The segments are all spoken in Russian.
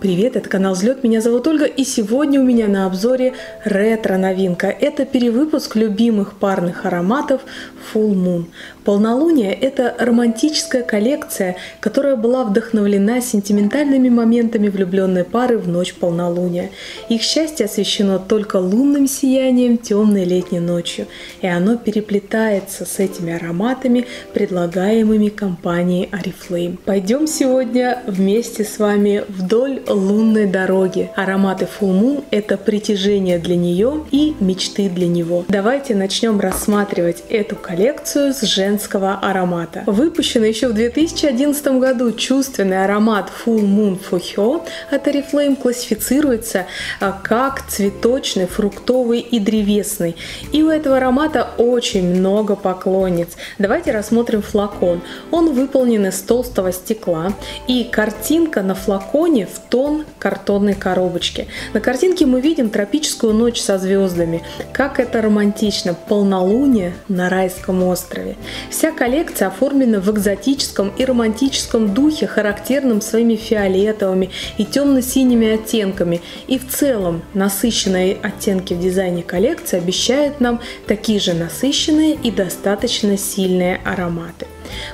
Привет, это канал Взлет, меня зовут Ольга, и сегодня у меня на обзоре ретро-новинка. Это перевыпуск любимых парных ароматов Full Moon. Полнолуние – это романтическая коллекция, которая была вдохновлена сентиментальными моментами влюбленной пары в ночь полнолуния. Их счастье освещено только лунным сиянием темной летней ночью, и оно переплетается с этими ароматами, предлагаемыми компанией Oriflame. Пойдем сегодня вместе с вами вдоль лунной дороги. Ароматы Full Moon – это притяжение для нее и мечты для него. Давайте начнем рассматривать эту коллекцию с женского аромата. Выпущенный еще в 2011 году чувственный аромат Full Moon Fuhyo от Oriflame классифицируется а, как цветочный, фруктовый и древесный. И у этого аромата очень много поклонниц. Давайте рассмотрим флакон. Он выполнен из толстого стекла и картинка на флаконе в тон картонной коробочки. На картинке мы видим тропическую ночь со звездами. Как это романтично! Полнолуние на райском острове. Вся коллекция оформлена в экзотическом и романтическом духе, характерным своими фиолетовыми и темно-синими оттенками. И в целом насыщенные оттенки в дизайне коллекции обещают нам такие же насыщенные и достаточно сильные ароматы.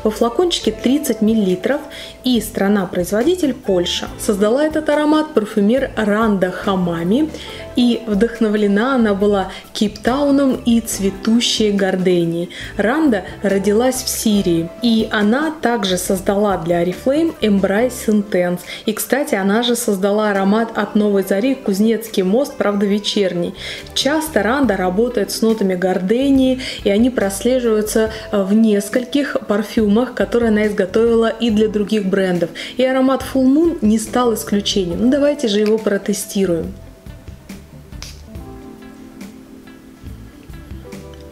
Во флакончике 30 мл и страна-производитель Польша. Создала этот аромат парфюмер Ранда Хамами и вдохновлена она была Кейптауном и цветущей горденией. Ранда родилась в Сирии, и она также создала для Oriflame Embrace Intense. И, кстати, она же создала аромат от Новой Зари Кузнецкий мост, правда вечерний. Часто Ранда работает с нотами гордении, и они прослеживаются в нескольких парфюмах, которые она изготовила и для других брендов. И аромат Full Moon не стал исключением. Ну давайте же его протестируем.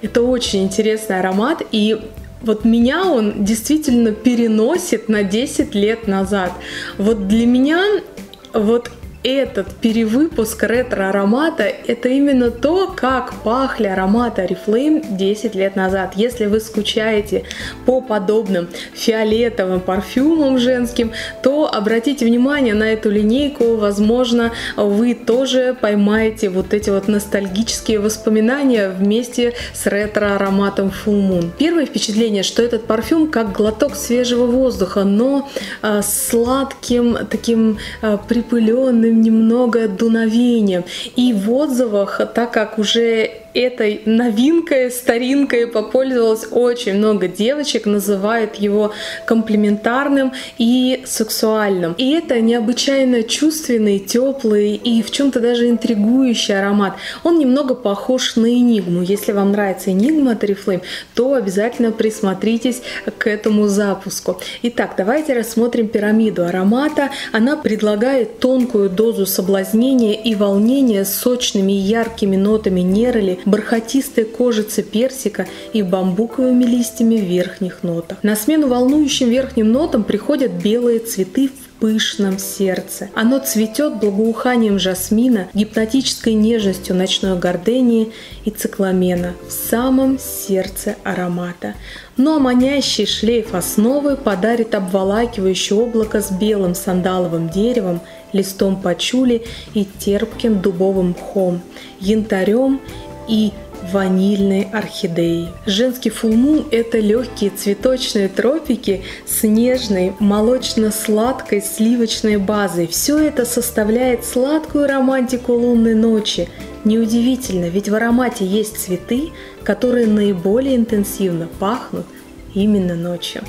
Это очень интересный аромат, и вот меня он действительно переносит на 10 лет назад. Вот для меня вот этот перевыпуск ретро-аромата – это именно то, как пахли ароматы Oriflame 10 лет назад. Если вы скучаете по подобным фиолетовым парфюмам женским, то обратите внимание на эту линейку. Возможно, вы тоже поймаете вот эти вот ностальгические воспоминания вместе с ретро-ароматом Full Moon. Первое впечатление, что этот парфюм как глоток свежего воздуха, но э, сладким, таким э, припыленным, немного дуновением. И в отзывах, так как уже этой новинкой, старинкой попользовалось очень много девочек, называют его комплементарным и сексуальным. И это необычайно чувственный, теплый и в чем-то даже интригующий аромат. Он немного похож на Энигму. Если вам нравится Энигма от Oriflame, то обязательно присмотритесь к этому запуску. Итак, давайте рассмотрим пирамиду аромата. Она предлагает тонкую дозу соблазнения и волнения с сочными яркими нотами нероли, бархатистой кожицы персика и бамбуковыми листьями верхних нотах. На смену волнующим верхним нотам приходят белые цветы в пышном сердце. Оно цветет благоуханием жасмина, гипнотической нежностью ночной гордении и цикламена в самом сердце аромата. Ну а манящий шлейф основы подарит обволакивающее облако с белым сандаловым деревом, листом пачули и терпким дубовым мхом, янтарем и ванильной орхидеи. Женский фулмун – это легкие цветочные тропики с нежной, молочно-сладкой сливочной базой. Все это составляет сладкую романтику лунной ночи. Неудивительно, ведь в аромате есть цветы, которые наиболее интенсивно пахнут именно ночью.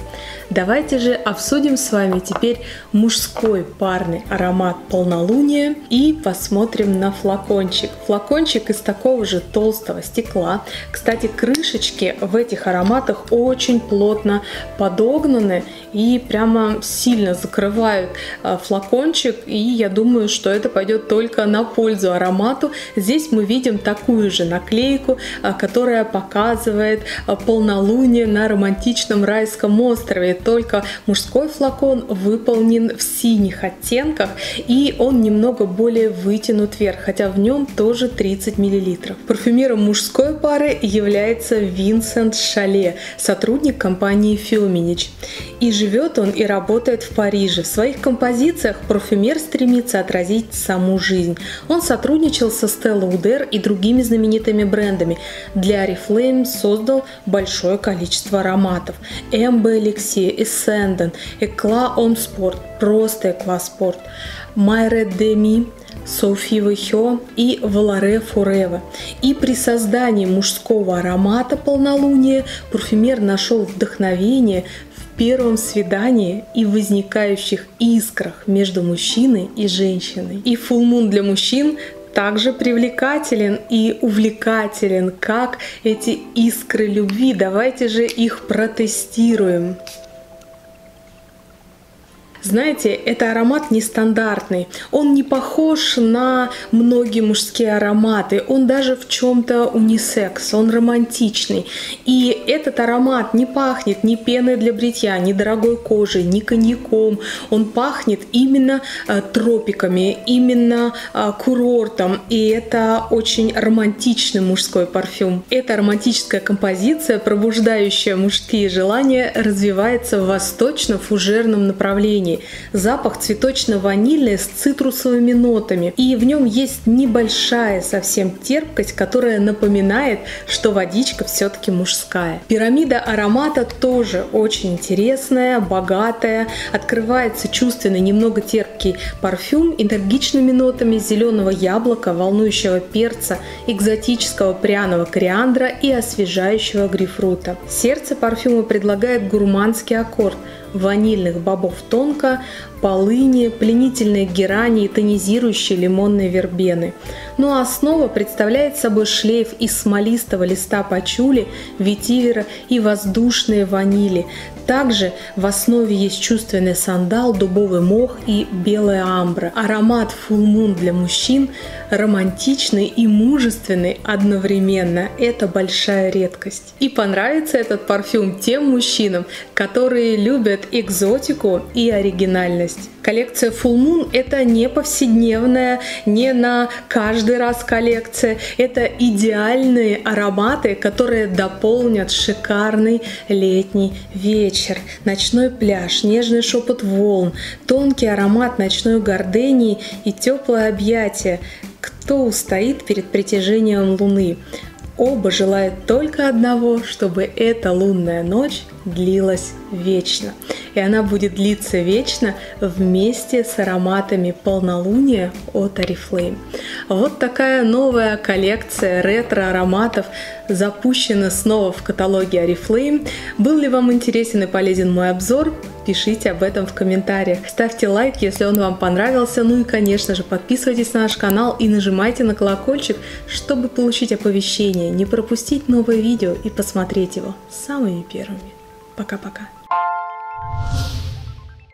Давайте же обсудим с вами теперь мужской парный аромат полнолуния и посмотрим на флакончик. Флакончик из такого же толстого стекла. Кстати, крышечки в этих ароматах очень плотно подогнаны и прямо сильно закрывают а, флакончик. И я думаю, что это пойдет только на пользу аромату. Здесь мы видим такую же наклейку, а, которая показывает а, полнолуние на романтичном райском острове только мужской флакон выполнен в синих оттенках, и он немного более вытянут вверх, хотя в нем тоже 30 мл. Парфюмером мужской пары является Винсент Шале, сотрудник компании Фюминич. И живет он и работает в Париже. В своих композициях парфюмер стремится отразить саму жизнь. Он сотрудничал со Stella Lauder и другими знаменитыми брендами. Для Oriflame создал большое количество ароматов. Эмбе Elixir, Essendon, Eclat Homme Sport, просто Eclat Sport, Майре Деми, Софи Вихё и Валаре Форева. И при создании мужского аромата полнолуния парфюмер нашел вдохновение в первом свидании и возникающих искрах между мужчиной и женщиной. И Moon для мужчин также привлекателен и увлекателен, как эти искры любви. Давайте же их протестируем. Знаете, это аромат нестандартный. Он не похож на многие мужские ароматы. Он даже в чем-то унисекс. Он романтичный. И этот аромат не пахнет ни пеной для бритья, ни дорогой кожей, ни коньяком. Он пахнет именно э, тропиками, именно э, курортом. И это очень романтичный мужской парфюм. Эта романтическая композиция, пробуждающая мужские желания, развивается в восточно-фужерном направлении Запах цветочно-ванильный с цитрусовыми нотами. И в нем есть небольшая совсем терпкость, которая напоминает, что водичка все-таки мужская. Пирамида аромата тоже очень интересная, богатая. Открывается чувственный, немного терпкий парфюм энергичными нотами зеленого яблока, волнующего перца, экзотического пряного кориандра и освежающего грейпфрута. Сердце парфюма предлагает гурманский аккорд – ванильных бобов тонко, полыни, пленительной герани и тонизирующей лимонной вербены. Ну а основа представляет собой шлейф из смолистого листа пачули, ветивера и воздушные ванили. Также в основе есть чувственный сандал, дубовый мох и белая амбра. Аромат Full Moon для мужчин романтичный и мужественный одновременно. Это большая редкость. И понравится этот парфюм тем мужчинам, которые любят экзотику и оригинальность. Коллекция Full Moon это не повседневная, не на каждый раз коллекция. Это идеальные ароматы, которые дополнят шикарный летний вечер. Ночной пляж, нежный шепот волн, тонкий аромат ночной гордении и теплое объятие. Кто устоит перед притяжением Луны? Оба желают только одного, чтобы эта лунная ночь длилась вечно. И она будет длиться вечно вместе с ароматами полнолуния от Oriflame. Вот такая новая коллекция ретро-ароматов запущена снова в каталоге Oriflame. Был ли вам интересен и полезен мой обзор? Пишите об этом в комментариях. Ставьте лайк, если он вам понравился. Ну и, конечно же, подписывайтесь на наш канал и нажимайте на колокольчик, чтобы получить оповещение, не пропустить новое видео и посмотреть его самыми первыми. Пока-пока.